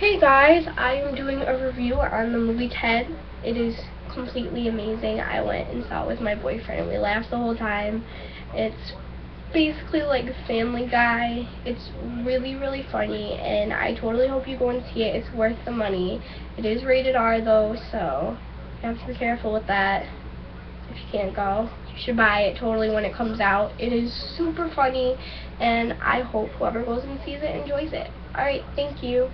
Hey guys, I am doing a review on the movie Ted. It is completely amazing. I went and saw it with my boyfriend and we laughed the whole time. It's basically like Family Guy. It's really, really funny and I totally hope you go and see it. It's worth the money. It is rated R though, so you have to be careful with that. If you can't go, you should buy it totally when it comes out. It is super funny and I hope whoever goes and sees it enjoys it. Alright, thank you.